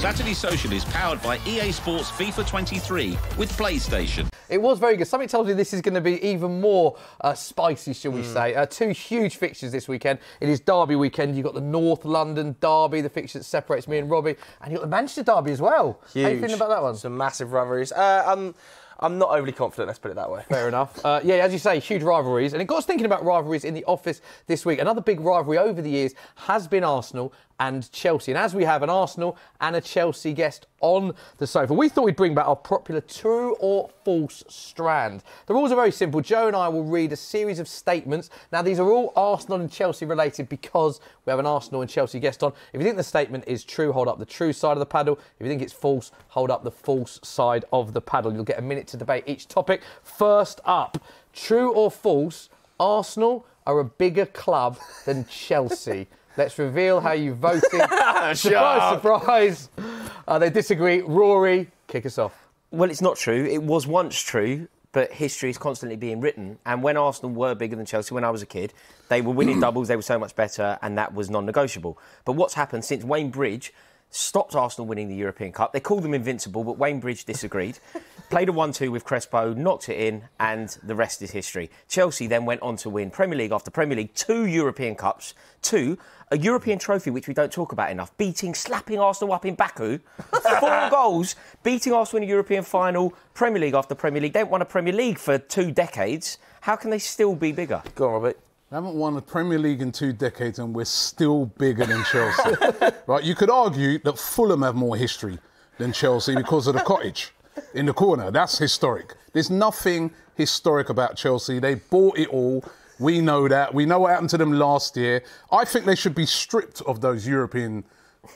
Saturday Social is powered by EA Sports FIFA 23 with PlayStation. It was very good. Something tells me this is going to be even more uh, spicy, shall we say. Uh, two huge fixtures this weekend. It is Derby weekend. You've got the North London Derby, the fixture that separates me and Robbie, and you've got the Manchester Derby as well. How are you Huge. feeling about that one? Some massive rivalries. Uh, I'm, I'm not overly confident, let's put it that way. Fair enough. Uh, yeah, as you say, huge rivalries. And it got us thinking about rivalries in the office this week. Another big rivalry over the years has been Arsenal and Chelsea. And as we have an Arsenal and a Chelsea guest on the sofa, we thought we'd bring back our popular true or false strand. The rules are very simple. Joe and I will read a series of statements. Now, these are all Arsenal and Chelsea related because we have an Arsenal and Chelsea guest on. If you think the statement is true, hold up the true side of the paddle. If you think it's false, hold up the false side of the paddle. You'll get a minute to debate each topic. First up, true or false, Arsenal are a bigger club than Chelsea. Let's reveal how you voted. surprise, surprise. Uh, they disagree. Rory, kick us off. Well, it's not true. It was once true, but history is constantly being written. And when Arsenal were bigger than Chelsea when I was a kid, they were winning doubles, they were so much better, and that was non negotiable. But what's happened since Wayne Bridge stopped Arsenal winning the European Cup? They called them invincible, but Wayne Bridge disagreed. Played a 1 2 with Crespo, knocked it in, and the rest is history. Chelsea then went on to win Premier League after Premier League, two European Cups, two, a European trophy which we don't talk about enough, beating, slapping Arsenal up in Baku, four goals, beating Arsenal in a European final, Premier League after Premier League. They haven't won a Premier League for two decades. How can they still be bigger? Go on, Robert. We haven't won a Premier League in two decades and we're still bigger than Chelsea. right? You could argue that Fulham have more history than Chelsea because of the cottage in the corner. That's historic. There's nothing historic about Chelsea. They bought it all. We know that. We know what happened to them last year. I think they should be stripped of those European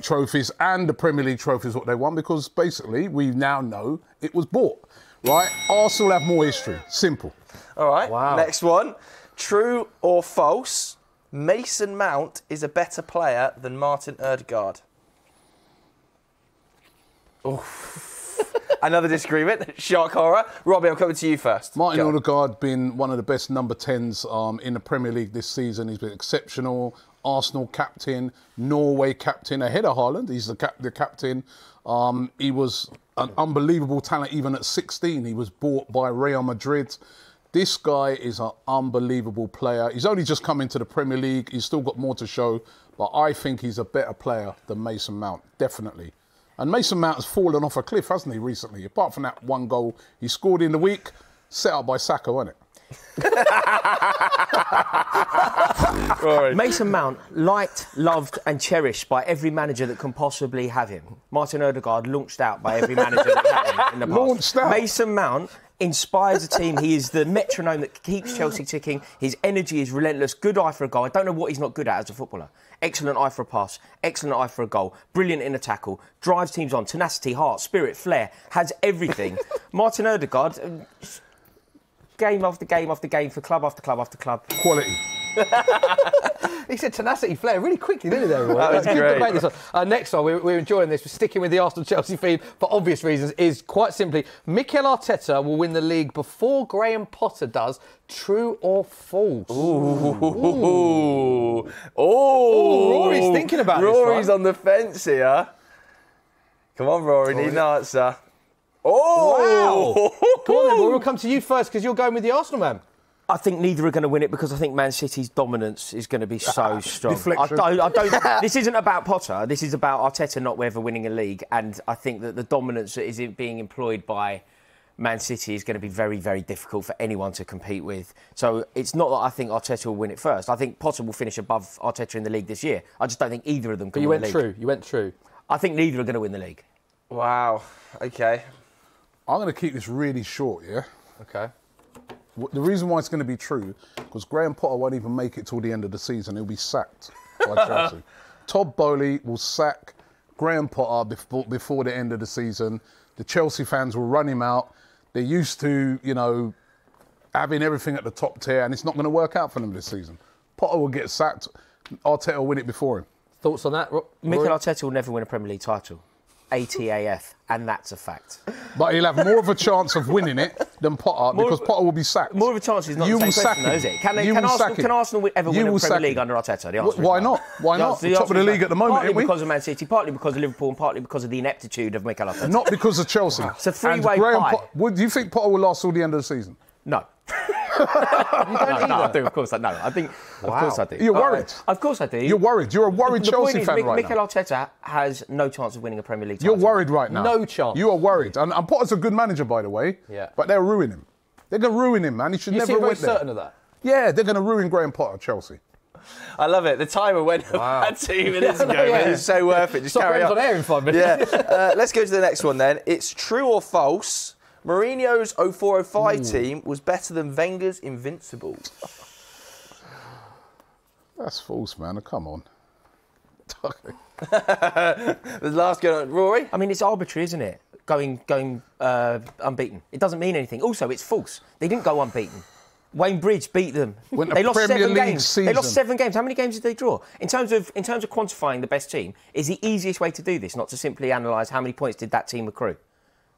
trophies and the Premier League trophies what they won because basically we now know it was bought. Right? Arsenal have more history. Simple. All right. Wow. Next one. True or false? Mason Mount is a better player than Martin Odegaard. Another disagreement. Shock horror. Robbie, I'm coming to you first. Martin Go. Odegaard been one of the best number 10s um, in the Premier League this season. He's been exceptional. Arsenal captain, Norway captain, ahead of Haaland. He's the, cap- the captain. Um, he was an unbelievable talent even at 16. He was bought by Real Madrid. This guy is an unbelievable player. He's only just come into the Premier League. He's still got more to show, but I think he's a better player than Mason Mount, definitely. And Mason Mount has fallen off a cliff, hasn't he, recently? Apart from that one goal he scored in the week, set up by Saka, wasn't it? Mason Mount, liked, loved, and cherished by every manager that can possibly have him. Martin Odegaard launched out by every manager that had him in the past. Launched out? Mason Mount inspires a team. He is the metronome that keeps Chelsea ticking. His energy is relentless. Good eye for a goal. I don't know what he's not good at as a footballer. Excellent eye for a pass. Excellent eye for a goal. Brilliant in a tackle. Drives teams on. Tenacity, heart, spirit, flair. Has everything. Martin Odegaard. Game after game after game for club after club after club. Quality. He said tenacity flair really quickly, didn't he, there, Roy? That was Good great. this one. Uh, next one, we're, we're enjoying this. We're sticking with the Arsenal Chelsea theme for obvious reasons. Is quite simply Mikel Arteta will win the league before Graham Potter does. True or false? Ooh. Oh, Rory's thinking about this Rory's on the fence here. Come on, Rory, need an answer. Oh! Wow! Go on then, Rory. We'll come to you first because you're going with the Arsenal man. I think neither are going to win it because I think Man City's dominance is going to be so ah, strong. I don't, I don't, this isn't about Potter. This is about Arteta not ever winning a league, and I think that the dominance that is being employed by Man City is going to be very, very difficult for anyone to compete with. So it's not that I think Arteta will win it first. I think Potter will finish above Arteta in the league this year. I just don't think either of them can But you win went the league. true. You went true. I think neither are going to win the league. Wow. Okay. I'm going to keep this really short, yeah? Okay. The reason why it's going to be true, because Graham Potter won't even make it till the end of the season. He'll be sacked by Chelsea. Todd Boehly will sack Graham Potter before, before the end of the season. The Chelsea fans will run him out. They're used to, you know, having everything at the top tier, and it's not going to work out for them this season. Potter will get sacked. Arteta will win it before him. Thoughts on that? Ro- Mikel Arteta will never win a Premier League title. ATAF, and that's a fact. But he'll have more of a chance of winning it than Potter More because of- Potter will be sacked. More of a chance is not you the will same sack question, though, him. is it? Can, they, can, will Arsenal, can Arsenal ever You win a will Premier League him. under Arteta? The answer why no. not? Why not? answer- the Top of the league at the moment, Partly because of Man City, partly because of Liverpool, and partly because of the ineptitude of Mikel Arteta. Not because of Chelsea. It's a three-way pie. Pot- would, do you think Potter will last till the end of the season? No. no, no, I do. Of course, I know. I think. Of course, I do. You're Uh, worried. of course, I do. You're worried. You're a worried the Chelsea is, fan Mi- right Mikel now. Arteta has no chance of winning a Premier League Title. You're worried right now. No chance. You are worried. And, and Potter's a good manager, by the way. Yeah. But they'll ruin him. They're going to ruin him, man. He should You never seem very certain of that. Yeah, they're going to ruin Graham Potter, Chelsea. I love it. The timer went about two minutes ago. Yeah. but It's so worth it. Just Stop carry on. on air in five minutes. Yeah. Uh, let's go to the next one then. It's true or false. Mourinho's 0405 team was better than Wenger's Invincible. That's false, man. Come on. The last go, Rory. I mean, it's arbitrary, isn't it? Going going uh, unbeaten. It doesn't mean anything. Also, it's false. They didn't go unbeaten. Wayne Bridge beat them. Went a they lost Premier seven League games. They lost seven games. How many games did they draw? In terms of in terms of quantifying the best team, is the easiest way to do this not to simply analyse how many points did that team accrue.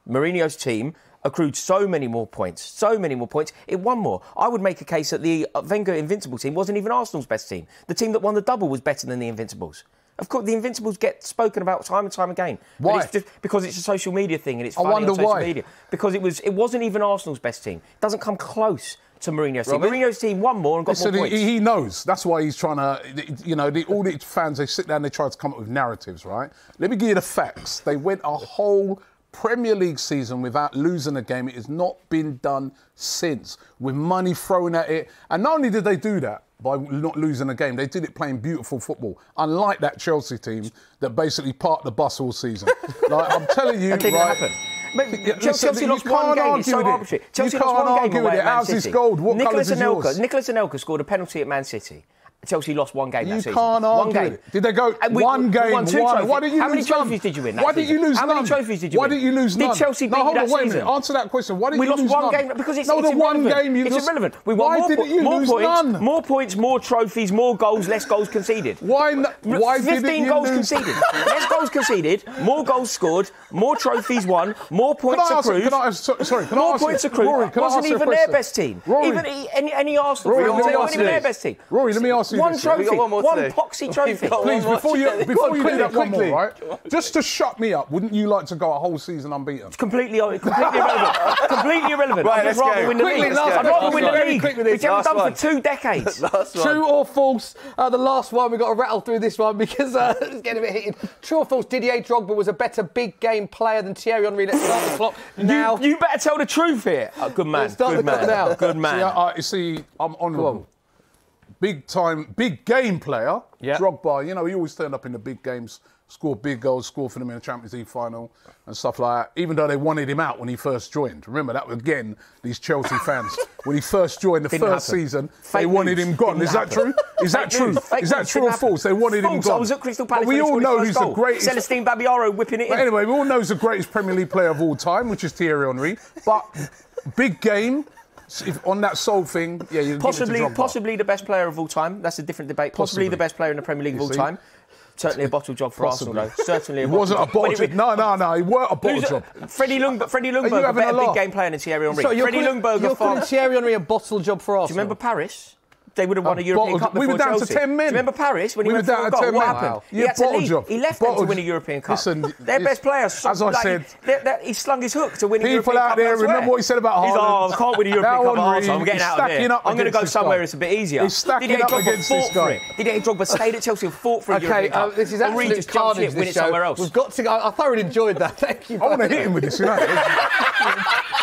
Mourinho's team accrued so many more points, so many more points. It won more. I would make a case that the uh, Wenger Invincible team wasn't even Arsenal's best team. The team that won the double was better than the Invincibles. Of course, the Invincibles get spoken about time and time again. Why? it's just because it's a social media thing and it's I funny wonder on social why. media. Because it was, it wasn't even Arsenal's best team. It doesn't come close to Mourinho's team. Mourinho's team won more and got Listen, more he, points. he knows. That's why he's trying to, you know, the, all the fans, they sit down, they try to come up with narratives, right? Let me give you the facts. They went a whole Premier League season without losing a game. It has not been done since, with money thrown at it. And not only did they do that by not losing a game, they did it playing beautiful football. Unlike that Chelsea team that basically parked the bus all season. like, I'm telling you, right, happen. But Yeah, Chelsea, listen, Chelsea lost one game. It's so arbitrary. Chelsea lost one game away at Man City. is gold. What Nicolas Anelka, yours? Nicolas Anelka scored a penalty at Man City. Chelsea lost one game You that season. can't one game. Did they go we- one we game, won two one? Why did you How many lose none? trophies did you win? That Why did you lose How none? many trophies did you Why did you lose Did? Chelsea no, beat you hold on, that wait a season? minute. Answer that question. Why did We you lost lose one none? game because it's, no, it's the one game you it's lost. irrelevant. We won Why more, didn't you more lose points, none? more points, more trophies, more goals, less goals conceded. Why? n- Why 15 didn't you goals lose? conceded. Less goals conceded, more goals scored, more trophies won, more points accrued. Can I ask? so- Sorry, more points accrued. Rory, can I wasn't you a even their best team. Even any, Arsenal Rory, fan, let me they ask weren't even their best team. Rory, let me ask you One trophy, We've one more one do. poxy We've trophy. got one Please, more before to you do. before you do quickly, that one more, quickly. right? Just to shut me up, wouldn't you like to go a whole season unbeaten? Completely, completely irrelevant. completely irrelevant. Right, I'd let's just rather go. win the Quickly, league. let's go. I'd rather Last win the one. league. Quick with this. Which haven't done one. for two decades. True or false? Uh, the last one, we've got to rattle through this one because uh, it's getting a bit heated. True or false? Didier Drogba was a better big game player than Thierry Henry. Let's start the clock now. You, you better tell the truth here. Oh, good man. Let's start good the clock man. now. Good man. See, I, I, you see, I'm honourable. Big time, big game player. Yeah. Drogba, you know, he always turned up in the big games, scored big goals, scored for them in the Champions League final and stuff like that. Even though they wanted him out when he first joined. Remember that was again these Chelsea fans when he first joined the Didn't first happen. season, Fake they wanted news. him gone. Didn't Is that happen. true? Is that true? Is that true or happen. false? They wanted him gone. I was at Crystal Palace. But we all know who's first the greatest. Celestine Babayaro whipping it But in. anyway, we all know he's the greatest Premier League player of all time, which is Thierry Henry. But big game, if, on that soul thing, yeah, Possibly, give it to possibly the best player of all time. That's a different debate. Possibly, Possibly. the best player in the Premier League of all see? time. Certainly a bottle job for Possibly. Arsenal, though. Certainly a wasn't a bottle job. No, no, no. It weren't a bottle job. Freddie Ljungberg, Freddie Ljungberg, a having a big game player than Thierry Henry. So you're Freddie calling, Ljungberg, you're a calling Thierry Henry a bottle job for Arsenal. Do you remember Paris? They would have won A a European bottle- Cup we were down to 10 men. Remember Paris when We he went down to goal? 10 What men. happened? Wow. He Yeah, had to leave. job. He left them to win a. European Cup. Listen, Their best players. as I like, said- they- they- he slung his hook to win a European Cup. People out there, elsewhere. remember what he said about He's, oh, I can't win a European Cup Arsenal. I'm getting out of here. I'm going to go somewhere it's a bit easier. He's stacking up against this guy. it. Didier Drogba stayed at Chelsea and fought for a Okay, European uh, Cup. this is absolute carnage. win it somewhere else. We've got to go. I thoroughly enjoyed that. Thank you. I want to hit him with this, you know.